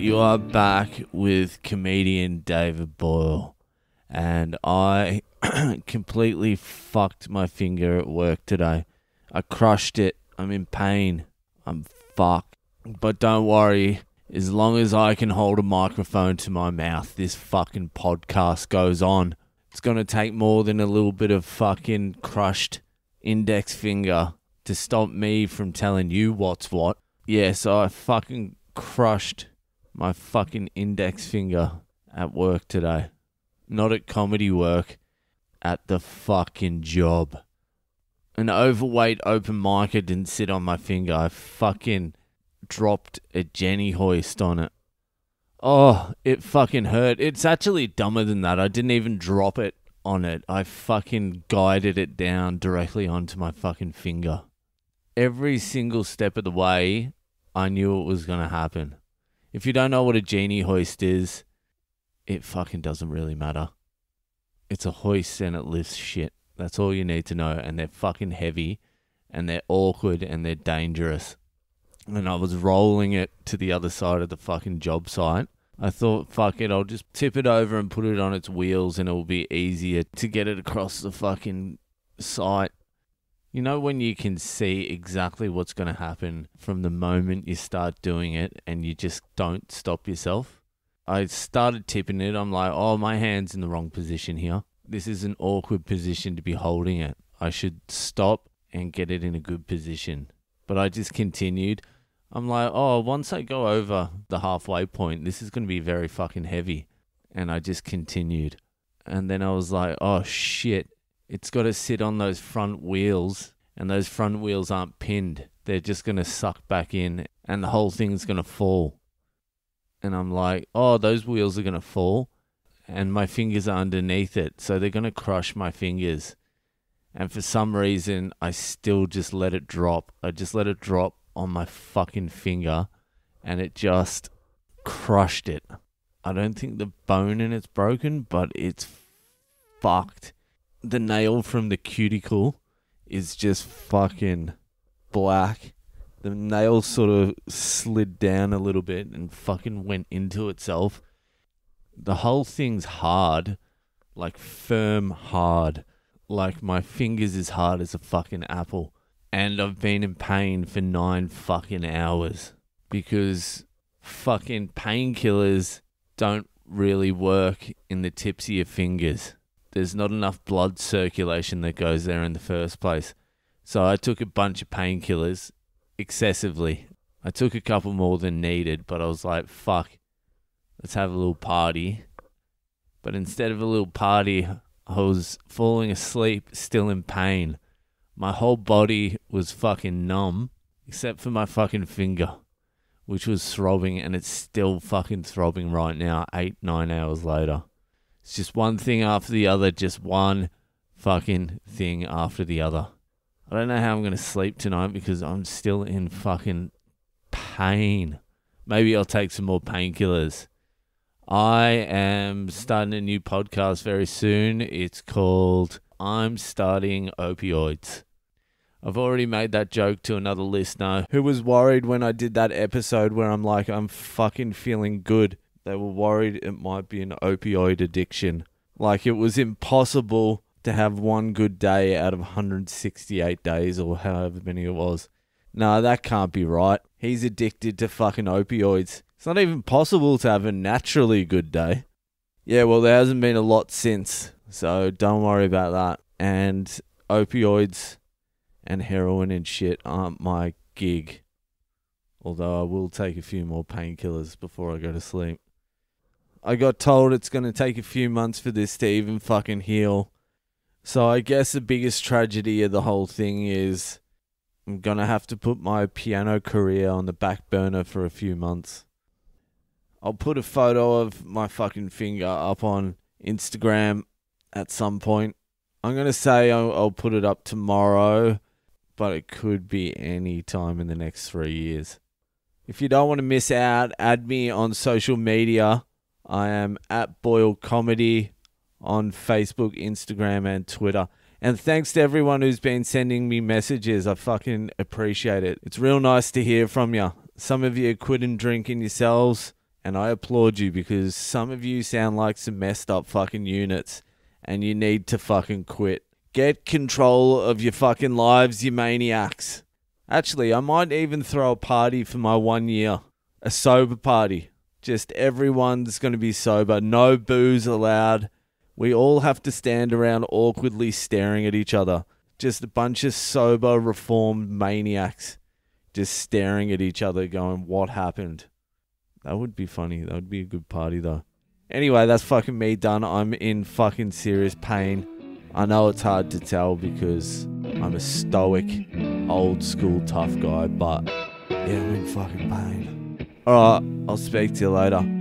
you are back with comedian David Boyle, and I completely fucked my finger at work today. I crushed it. I'm in pain. I'm fucked. But don't worry, as long as I can hold a microphone to my mouth, this fucking podcast goes on. It's gonna take more than a little bit of fucking crushed index finger to stop me from telling you what's what. Yeah, so I fucking crushed my fucking index finger at work today. Not at comedy work, at the fucking job. An overweight open micer didn't sit on my finger. I fucking dropped a Genie hoist on it. Oh, it fucking hurt. It's actually dumber than that. I didn't even drop it on it. I fucking guided it down directly onto my fucking finger. Every single step of the way, I knew it was going to happen. If you don't know what a genie hoist is, it fucking doesn't really matter. It's a hoist and it lifts shit. That's all you need to know. And they're fucking heavy and they're awkward and they're dangerous. And I was rolling it to the other side of the fucking job site. I thought, fuck it, I'll just tip it over and put it on its wheels and it'll be easier to get it across the fucking site. You know, when you can see exactly what's going to happen from the moment you start doing it and you just don't stop yourself? I started tipping it. I'm like, oh, my hand's in the wrong position here. This is an awkward position to be holding it. I should stop and get it in a good position. But I just continued. I'm like, oh, once I go over the halfway point, this is going to be very fucking heavy. And I just continued. And then I was like, oh, shit. It's got to sit on those front wheels, and those front wheels aren't pinned. They're just going to suck back in, and the whole thing's going to fall. And I'm like, oh, those wheels are going to fall, and my fingers are underneath it, so they're going to crush my fingers. And for some reason, I still just let it drop. I just let it drop on my fucking finger, and it just crushed it. I don't think the bone in it's broken, but it's fucked. The nail from the cuticle is just fucking black. The nail sort of slid down a little bit and fucking went into itself. The whole thing's hard, like firm hard. Like my fingers as hard as a fucking apple. And I've been in pain for nine fucking hours because fucking painkillers don't really work in the tips of your fingers. There's not enough blood circulation that goes there in the first place. So I took a bunch of painkillers excessively. I took a couple more than needed, but I was like, fuck, let's have a little party. But instead of a little party, I was falling asleep, still in pain. My whole body was fucking numb, except for my fucking finger, which was throbbing, and it's still fucking throbbing right now, eight, nine hours later. It's just one thing after the other, just one fucking thing after the other. I don't know how I'm going to sleep tonight because I'm still in fucking pain. Maybe I'll take some more painkillers. I am starting a new podcast very soon. It's called I'm Starting Opioids. I've already made that joke to another listener who was worried when I did that episode where I'm like, I'm fucking feeling good. They were worried it might be an opioid addiction. Like it was impossible to have one good day out of 168 days or however many it was. No, that can't be right. He's addicted to fucking opioids. It's not even possible to have a naturally good day. Yeah, well, there hasn't been a lot since, so don't worry about that. And opioids and heroin and shit aren't my gig. Although I will take a few more painkillers before I go to sleep. I got told it's going to take a few months for this to even fucking heal. So I guess the biggest tragedy of the whole thing is I'm going to have to put my piano career on the back burner for a few months. I'll put a photo of my fucking finger up on Instagram at some point. I'm going to say I'll, I'll put it up tomorrow, but it could be any time in the next three years. If you don't want to miss out, add me on social media. I am at Boyle Comedy on Facebook, Instagram, and Twitter. And thanks to everyone who's been sending me messages. I fucking appreciate it. It's real nice to hear from you. Some of you are quitting drinking yourselves, And I applaud you because some of you sound like some messed up fucking units and you need to fucking quit. Get control of your fucking lives, you maniacs. Actually, I might even throw a party for my one year. A sober party. Just everyone's going to be sober. No booze allowed. We all have to stand around awkwardly staring at each other. Just a bunch of sober, reformed maniacs just staring at each other, going, What happened? That would be funny. That would be a good party, though. Anyway, that's fucking me done. I'm in fucking serious pain. I know it's hard to tell because I'm a stoic, old school tough guy, but yeah, I'm in fucking pain. Alright, I'll speak to you later.